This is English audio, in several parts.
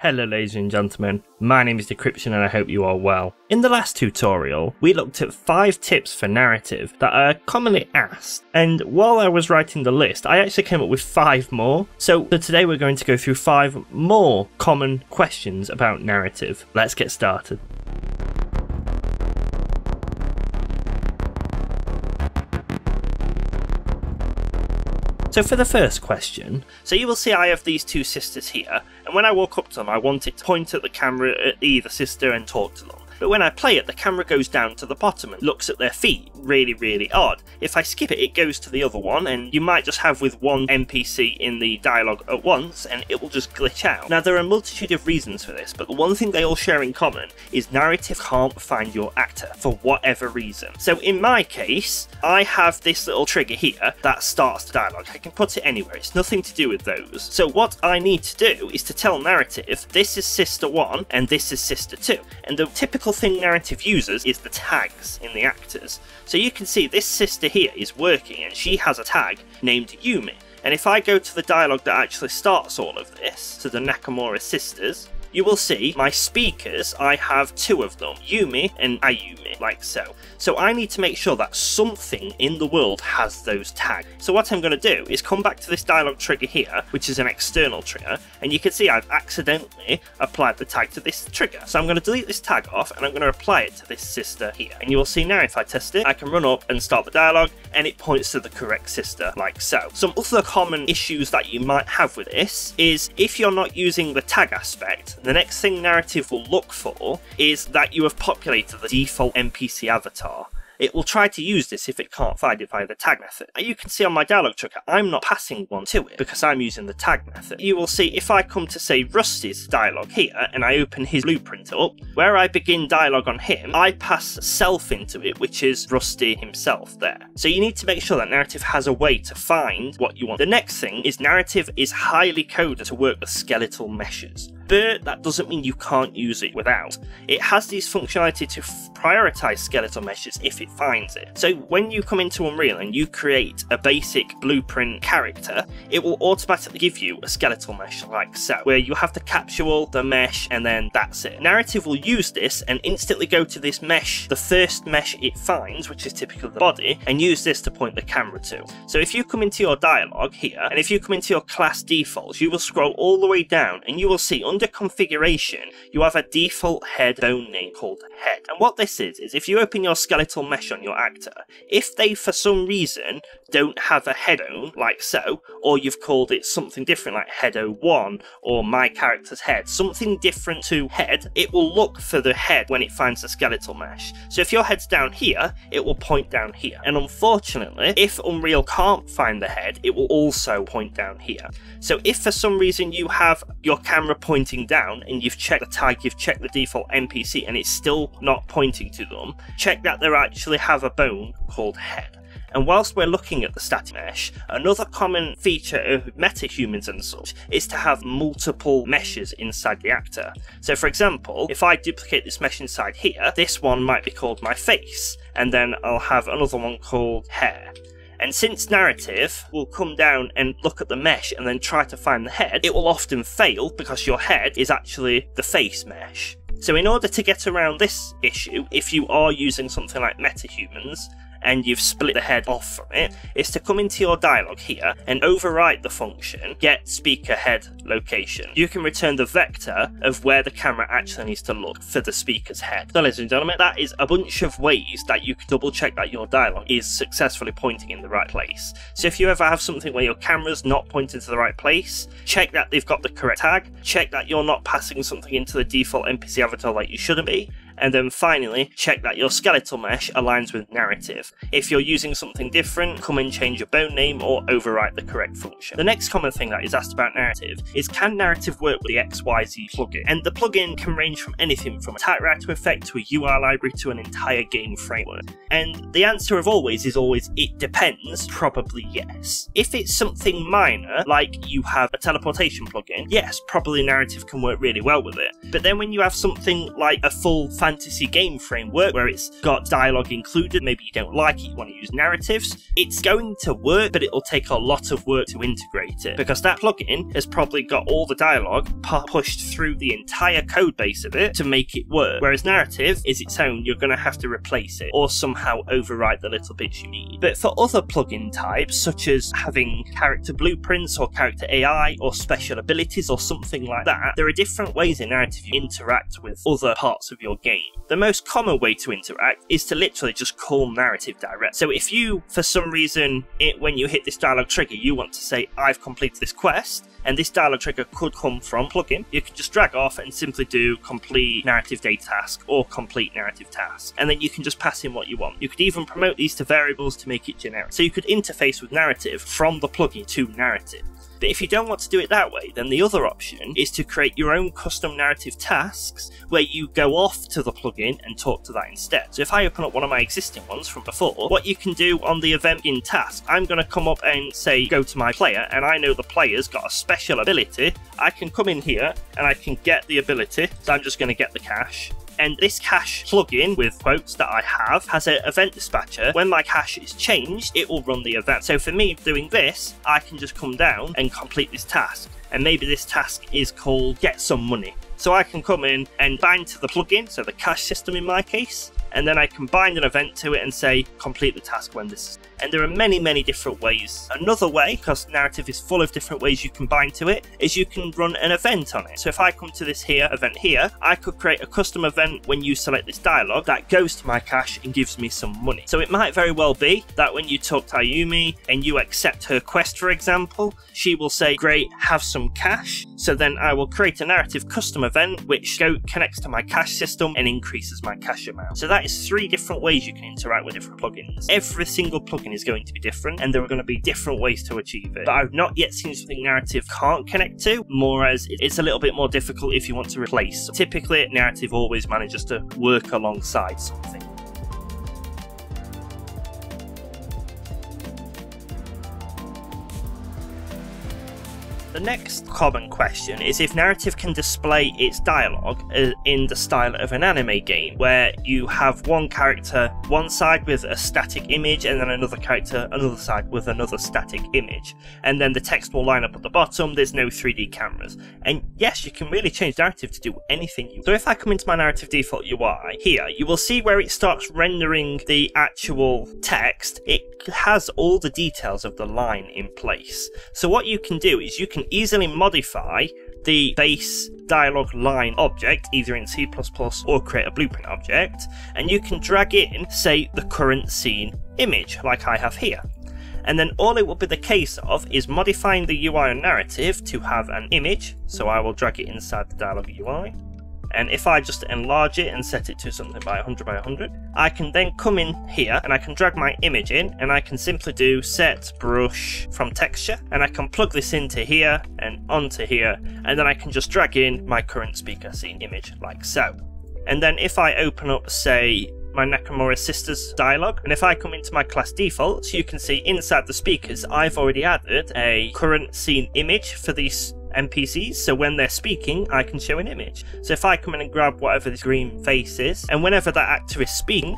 Hello ladies and gentlemen, my name is Decryption and I hope you are well. In the last tutorial, we looked at 5 tips for narrative that are commonly asked, and while I was writing the list, I actually came up with 5 more, so today we're going to go through 5 more common questions about narrative. Let's get started. So for the first question, so you will see I have these two sisters here, and when I walk up to them I want it to point at the camera at either sister and talk to them. But when I play it, the camera goes down to the bottom and looks at their feet. Really, really odd. If I skip it, it goes to the other one, and you might just have with one NPC in the dialogue at once, and it will just glitch out. Now, there are a multitude of reasons for this, but the one thing they all share in common is narrative can't find your actor for whatever reason. So in my case, I have this little trigger here that starts the dialogue. I can put it anywhere, it's nothing to do with those. So what I need to do is to tell narrative, this is sister 1 and this is sister 2. And the typical thing narrative uses is the tags in the actors. So you can see this sister here is working and she has a tag named Yumi. And if I go to the dialogue that actually starts all of this, to the Nakamura sisters, you will see my speakers, I have two of them, Yumi and Ayumi, like so. So I need to make sure that something in the world has those tags. So what I'm going to do is come back to this dialogue trigger here, which is an external trigger, and you can see I've accidentally applied the tag to this trigger. So I'm going to delete this tag off, and I'm going to apply it to this sister here. And you will see now if I test it, I can run up and start the dialogue, and it points to the correct sister, like so. Some other common issues that you might have with this is if you're not using the tag aspect, the next thing narrative will look for is that you have populated the default NPC avatar it will try to use this if it can't find it via the tag method. You can see on my dialog trigger, I'm not passing one to it because I'm using the tag method. You will see if I come to say Rusty's dialogue here and I open his blueprint up, where I begin dialogue on him, I pass self into it, which is Rusty himself there. So you need to make sure that narrative has a way to find what you want. The next thing is narrative is highly coded to work with skeletal meshes but that doesn't mean you can't use it without. It has this functionality to prioritize skeletal meshes if it finds it. So when you come into Unreal and you create a basic blueprint character, it will automatically give you a skeletal mesh like so, where you have the capsule, the mesh, and then that's it. Narrative will use this and instantly go to this mesh, the first mesh it finds, which is typically the body, and use this to point the camera to. So if you come into your dialogue here, and if you come into your class defaults, you will scroll all the way down and you will see under configuration, you have a default head bone name called head. And what this is, is if you open your skeletal mesh on your actor, if they for some reason don't have a head bone, like so, or you've called it something different like head 01 or my character's head, something different to head, it will look for the head when it finds the skeletal mesh. So if your head's down here, it will point down here. And unfortunately, if Unreal can't find the head, it will also point down here. So if for some reason you have your camera pointing pointing down and you've checked the tag, you've checked the default NPC and it's still not pointing to them, check that they actually have a bone called head. And whilst we're looking at the static mesh, another common feature of metahumans and such is to have multiple meshes inside the actor. So for example, if I duplicate this mesh inside here, this one might be called my face, and then I'll have another one called hair. And since narrative will come down and look at the mesh and then try to find the head, it will often fail because your head is actually the face mesh. So in order to get around this issue, if you are using something like MetaHumans, and you've split the head off from it is to come into your dialog here and overwrite the function get speaker head location. You can return the vector of where the camera actually needs to look for the speaker's head. So ladies and gentlemen, that is a bunch of ways that you can double check that your dialog is successfully pointing in the right place. So if you ever have something where your camera's not pointing to the right place, check that they've got the correct tag, check that you're not passing something into the default NPC avatar like you shouldn't be, and then finally, check that your skeletal mesh aligns with narrative. If you're using something different, come and change your bone name or overwrite the correct function. The next common thing that is asked about narrative is can narrative work with the XYZ plugin? And the plugin can range from anything from a typewriter effect to a UI library to an entire game framework. And the answer of always is always it depends, probably yes. If it's something minor, like you have a teleportation plugin, yes, probably narrative can work really well with it. But then when you have something like a full fantasy game framework where it's got dialogue included, maybe you don't like it, you want to use narratives, it's going to work, but it'll take a lot of work to integrate it because that plugin has probably got all the dialogue pushed through the entire code base of it to make it work. Whereas narrative is its own, you're going to have to replace it or somehow overwrite the little bits you need. But for other plugin types, such as having character blueprints or character AI or special abilities or something like that, there are different ways in narrative you interact with other parts of your game. The most common way to interact is to literally just call narrative direct. So if you, for some reason, it, when you hit this dialogue trigger, you want to say, I've completed this quest, and this dialogue trigger could come from plugin, you can just drag off and simply do complete narrative data task or complete narrative task. And then you can just pass in what you want. You could even promote these to variables to make it generic. So you could interface with narrative from the plugin to narrative. But if you don't want to do it that way, then the other option is to create your own custom narrative tasks where you go off to the plugin and talk to that instead. So if I open up one of my existing ones from before, what you can do on the event in task, I'm going to come up and say go to my player and I know the player's got a special ability. I can come in here and I can get the ability. So I'm just going to get the cash and this cash plugin with quotes that I have has an event dispatcher. When my cash is changed, it will run the event. So for me doing this, I can just come down and complete this task. And maybe this task is called get some money. So I can come in and bind to the plugin, so the cash system in my case, and then I can bind an event to it and say complete the task when this is. And there are many, many different ways. Another way, because narrative is full of different ways you can bind to it, is you can run an event on it. So if I come to this here event here, I could create a custom event when you select this dialogue that goes to my cash and gives me some money. So it might very well be that when you talk to Ayumi and you accept her quest, for example, she will say, great, have some cash. So then I will create a narrative custom event which go, connects to my cash system and increases my cash amount. So that is three different ways you can interact with different plugins. Every single plugin is going to be different and there are going to be different ways to achieve it. But I've not yet seen something narrative can't connect to, more as it's a little bit more difficult if you want to replace. Typically, narrative always manages to work alongside something. The next common question is if narrative can display its dialogue uh, in the style of an anime game, where you have one character one side with a static image and then another character another side with another static image, and then the text will line up at the bottom, there's no 3D cameras. And yes, you can really change narrative to do anything you So if I come into my narrative default UI, here, you will see where it starts rendering the actual text, it has all the details of the line in place. So what you can do is you can easily modify the base dialog line object either in C++ or create a blueprint object and you can drag in say the current scene image like I have here. And then all it will be the case of is modifying the UI narrative to have an image. So I will drag it inside the dialog UI and if I just enlarge it and set it to something by 100 by 100, I can then come in here and I can drag my image in and I can simply do set brush from texture and I can plug this into here and onto here and then I can just drag in my current speaker scene image like so. And then if I open up say my Nakamura Sisters dialogue. And if I come into my class defaults, you can see inside the speakers, I've already added a current scene image for these NPCs, so when they're speaking, I can show an image. So if I come in and grab whatever this green face is, and whenever that actor is speaking,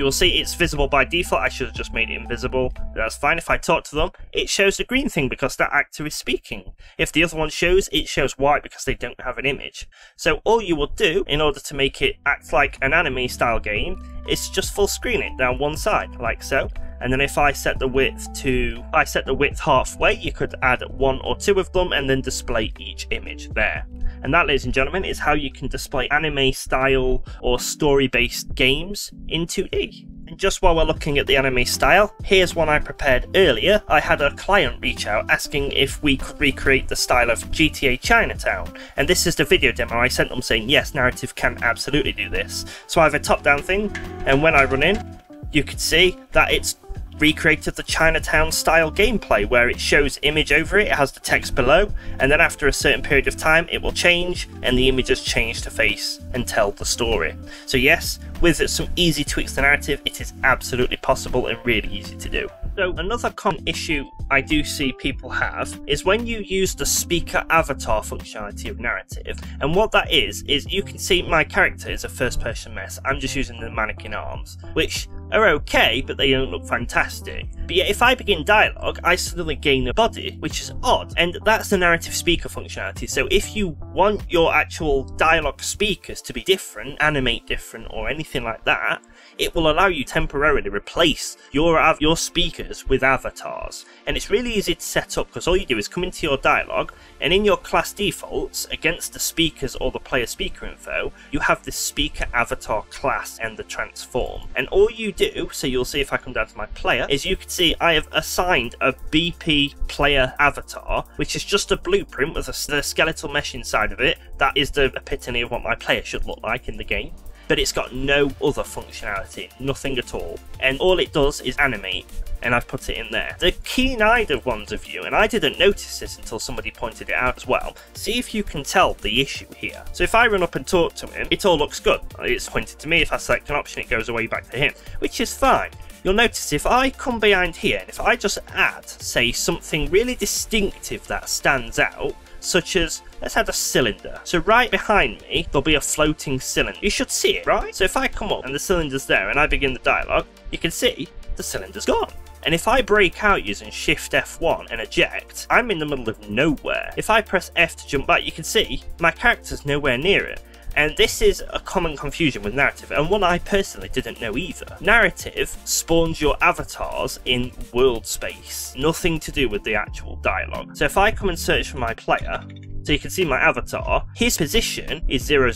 You'll see it's visible by default, I should have just made it invisible. That's fine, if I talk to them, it shows the green thing because that actor is speaking. If the other one shows, it shows white because they don't have an image. So all you will do, in order to make it act like an anime style game, is just full screen it down one side, like so. And then if I set the width to, I set the width halfway, you could add one or two of them and then display each image there. And that, ladies and gentlemen, is how you can display anime style or story based games in 2D. And just while we're looking at the anime style, here's one I prepared earlier. I had a client reach out asking if we could recreate the style of GTA Chinatown. And this is the video demo I sent them saying, yes, narrative can absolutely do this. So I have a top down thing, and when I run in, you can see that it's recreated the Chinatown style gameplay where it shows image over it, it has the text below, and then after a certain period of time it will change and the images change to face and tell the story. So yes, with some easy tweaks to narrative, it is absolutely possible and really easy to do. So another common issue I do see people have is when you use the speaker avatar functionality of narrative, and what that is, is you can see my character is a first person mess, I'm just using the mannequin arms, which are okay, but they don't look fantastic. But yet, if I begin dialogue, I suddenly gain a body, which is odd, and that's the narrative speaker functionality. So if you want your actual dialogue speakers to be different, animate different, or anything like that, it will allow you temporarily replace your your speakers with avatars. And it's really easy to set up because all you do is come into your dialogue, and in your class defaults, against the speakers or the player speaker info, you have the speaker avatar class and the transform. And all you do, so you'll see if I come down to my player, is you can see I have assigned a BP player avatar, which is just a blueprint with a, a skeletal mesh inside of it. That is the epitome of what my player should look like in the game but it's got no other functionality, nothing at all. And all it does is animate, and I've put it in there. The keen-eyed of ones of you, and I didn't notice this until somebody pointed it out as well, see if you can tell the issue here. So if I run up and talk to him, it all looks good. It's pointed to me, if I select an option it goes away back to him, which is fine. You'll notice if I come behind here, and if I just add, say, something really distinctive that stands out, such as, let's add a cylinder. So right behind me, there'll be a floating cylinder. You should see it, right? So if I come up and the cylinder's there and I begin the dialogue, you can see the cylinder's gone. And if I break out using Shift F1 and eject, I'm in the middle of nowhere. If I press F to jump back, you can see my character's nowhere near it. And this is a common confusion with narrative, and one I personally didn't know either. Narrative spawns your avatars in world space, nothing to do with the actual dialogue. So if I come and search for my player, so you can see my avatar, his position is 000.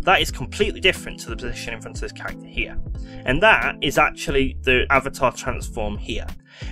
That is completely different to the position in front of this character here. And that is actually the avatar transform here.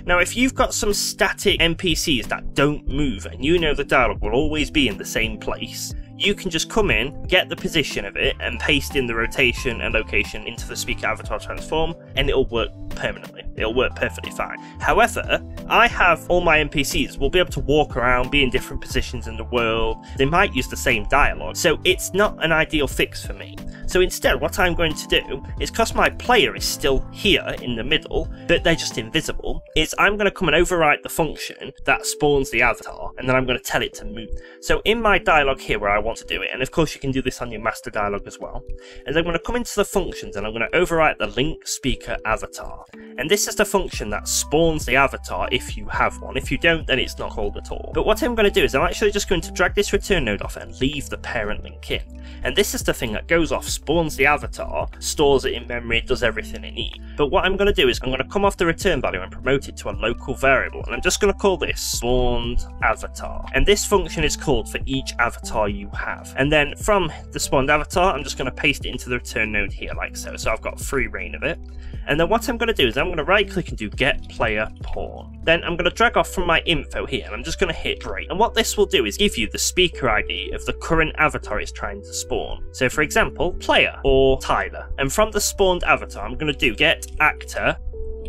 Now, if you've got some static NPCs that don't move and you know the dialogue will always be in the same place, you can just come in, get the position of it, and paste in the rotation and location into the speaker avatar transform, and it'll work permanently. It'll work perfectly fine. However, I have all my NPCs will be able to walk around, be in different positions in the world. They might use the same dialogue, so it's not an ideal fix for me. So instead, what I'm going to do is, because my player is still here in the middle, but they're just invisible, is I'm going to come and overwrite the function that spawns the avatar, and then I'm going to tell it to move. So in my dialogue here where I want to do it, and of course you can do this on your master dialogue as well, is I'm going to come into the functions and I'm going to overwrite the link speaker avatar. And this is the function that spawns the avatar if you have one. If you don't, then it's not called at all. But what I'm going to do is I'm actually just going to drag this return node off and leave the parent link in. And this is the thing that goes off, spawns the avatar, stores it in memory, does everything it needs. But what I'm going to do is I'm going to come off the return value and promote it to a local variable. And I'm just going to call this spawned avatar. And this function is called for each avatar you have. And then from the spawned avatar, I'm just going to paste it into the return node here like so. So I've got free reign of it. And then what I'm going to do is I'm going to right click and do get player pawn. Then I'm going to drag off from my info here and I'm just going to hit break. And what this will do is give you the speaker ID of the current avatar it's trying to spawn. So for example, player or Tyler. And from the spawned avatar, I'm going to do get actor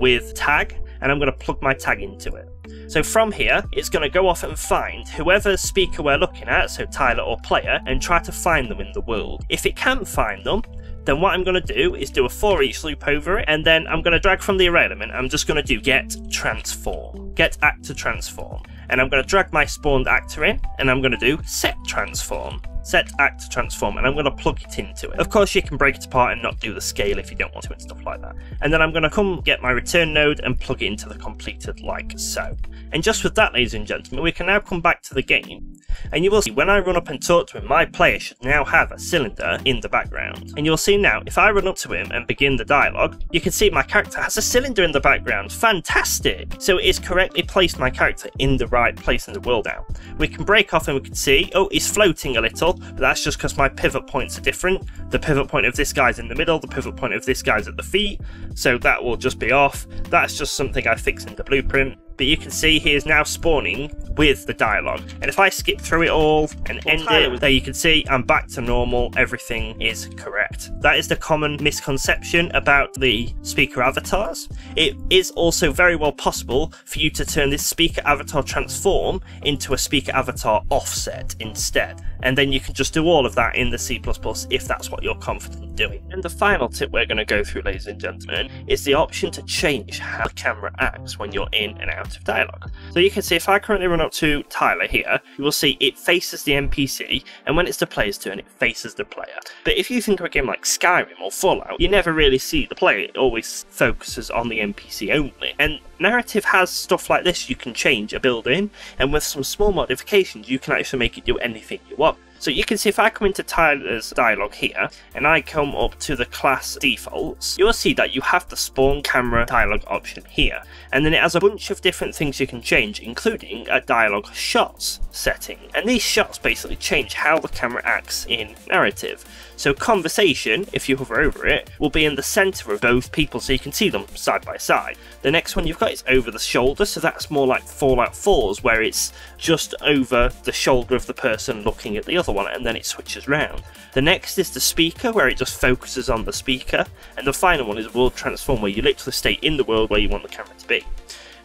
with tag and I'm going to plug my tag into it. So from here, it's going to go off and find whoever speaker we're looking at, so Tyler or player, and try to find them in the world. If it can find them, then what I'm going to do is do a for each loop over it, and then I'm going to drag from the array element, I'm just going to do get transform, get actor transform, and I'm going to drag my spawned actor in, and I'm going to do set transform, set actor transform, and I'm going to plug it into it. Of course, you can break it apart and not do the scale if you don't want to and stuff like that. And then I'm going to come get my return node and plug it into the completed like so. And just with that, ladies and gentlemen, we can now come back to the game and you will see when I run up and talk to him, my player should now have a cylinder in the background. And you'll see now, if I run up to him and begin the dialogue, you can see my character has a cylinder in the background. Fantastic! So it is correctly placed my character in the right place in the world now. We can break off and we can see, oh, he's floating a little, but that's just because my pivot points are different. The pivot point of this guy's in the middle, the pivot point of this guy's at the feet, so that will just be off. That's just something I fix in the blueprint but you can see he is now spawning with the dialogue. And if I skip through it all and end it, there you can see I'm back to normal, everything is correct. That is the common misconception about the speaker avatars. It is also very well possible for you to turn this speaker avatar transform into a speaker avatar offset instead. And then you can just do all of that in the C++ if that's what you're confident doing. And the final tip we're going to go through, ladies and gentlemen, is the option to change how the camera acts when you're in and out of dialogue. So you can see if I currently run up to Tyler here, you will see it faces the NPC, and when it's the player's turn, it faces the player. But if you think of a game like Skyrim or Fallout, you never really see the player, it always focuses on the NPC only. And narrative has stuff like this you can change a build in, and with some small modifications, you can actually make it do anything you want. So you can see if I come into Tyler's dialogue here and I come up to the class defaults, you'll see that you have the spawn camera dialogue option here. And then it has a bunch of different things you can change, including a dialogue shots setting. And these shots basically change how the camera acts in narrative. So conversation, if you hover over it, will be in the center of both people so you can see them side by side. The next one you've got is over the shoulder, so that's more like Fallout 4's where it's just over the shoulder of the person looking at the other one and then it switches round. The next is the speaker where it just focuses on the speaker and the final one is world transform where you literally stay in the world where you want the camera to be.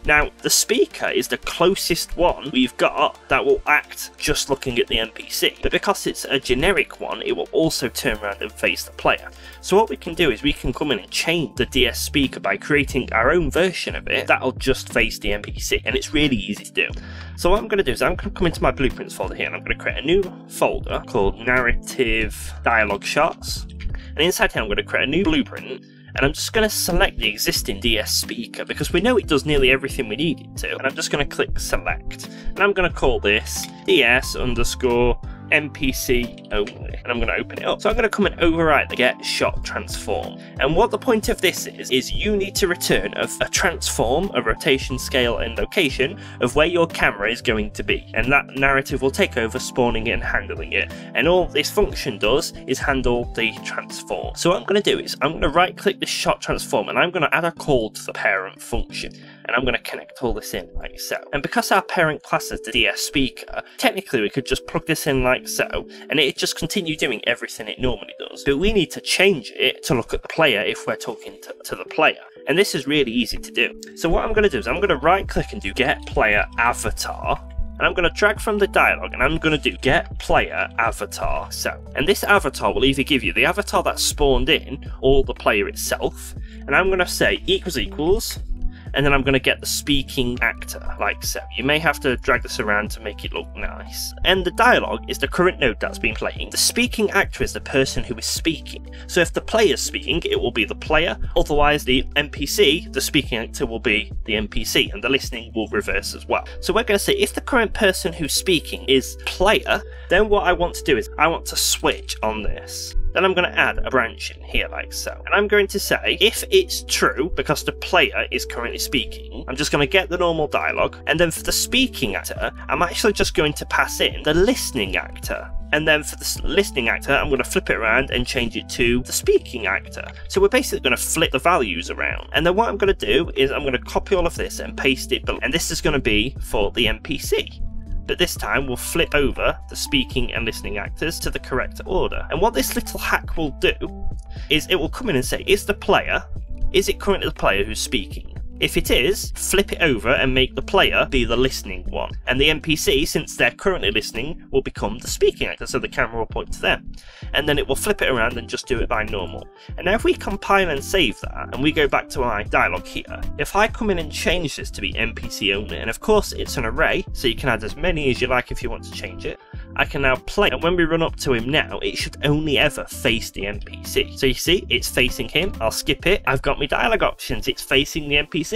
Now, the speaker is the closest one we've got that will act just looking at the NPC, but because it's a generic one, it will also turn around and face the player. So what we can do is we can come in and change the DS speaker by creating our own version of it that'll just face the NPC, and it's really easy to do. So what I'm going to do is I'm going to come into my blueprints folder here, and I'm going to create a new folder called Narrative Dialogue Shots, and inside here I'm going to create a new blueprint and I'm just going to select the existing DS speaker because we know it does nearly everything we need it to. And I'm just going to click select. And I'm going to call this DS underscore NPC only. And I'm going to open it up. So I'm going to come and overwrite the get shot transform. And what the point of this is, is you need to return a, a transform, a rotation scale and location of where your camera is going to be. And that narrative will take over spawning it and handling it. And all this function does is handle the transform. So what I'm going to do is I'm going to right click the shot transform and I'm going to add a call to the parent function and I'm going to connect all this in like so. And because our parent class is the DS speaker, technically we could just plug this in like so, and it just continue doing everything it normally does. But we need to change it to look at the player if we're talking to, to the player. And this is really easy to do. So what I'm going to do is I'm going to right click and do get player avatar and I'm going to drag from the dialogue and I'm going to do get player avatar so and this avatar will either give you the avatar that's spawned in or the player itself and I'm going to say equals equals and then I'm going to get the speaking actor, like so. You may have to drag this around to make it look nice. And the dialogue is the current note that's been playing. The speaking actor is the person who is speaking. So if the player's speaking, it will be the player, otherwise the NPC, the speaking actor will be the NPC, and the listening will reverse as well. So we're going to say if the current person who's speaking is player, then what I want to do is I want to switch on this. Then I'm going to add a branch in here like so. And I'm going to say, if it's true, because the player is currently speaking, I'm just going to get the normal dialogue. And then for the speaking actor, I'm actually just going to pass in the listening actor. And then for the listening actor, I'm going to flip it around and change it to the speaking actor. So we're basically going to flip the values around. And then what I'm going to do is I'm going to copy all of this and paste it below. And this is going to be for the NPC but this time we'll flip over the speaking and listening actors to the correct order. And what this little hack will do is it will come in and say, is the player, is it currently the player who's speaking? If it is, flip it over and make the player be the listening one. And the NPC, since they're currently listening, will become the speaking actor, so the camera will point to them. And then it will flip it around and just do it by normal. And now if we compile and save that, and we go back to our dialogue here, if I come in and change this to be NPC only, and of course it's an array, so you can add as many as you like if you want to change it, I can now play, and when we run up to him now, it should only ever face the NPC. So you see, it's facing him, I'll skip it, I've got my dialogue options, it's facing the NPC.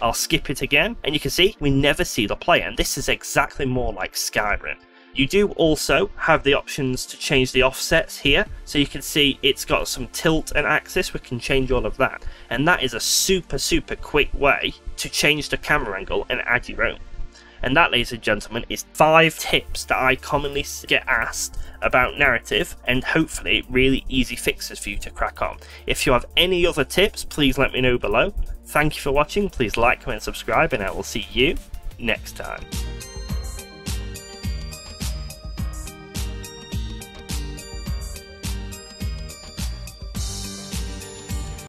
I'll skip it again, and you can see we never see the player, and this is exactly more like Skyrim. You do also have the options to change the offsets here, so you can see it's got some tilt and axis, we can change all of that. And that is a super, super quick way to change the camera angle and add your own. And that, ladies and gentlemen, is five tips that I commonly get asked about narrative and hopefully really easy fixes for you to crack on. If you have any other tips, please let me know below. Thank you for watching. Please like, comment, subscribe, and I will see you next time.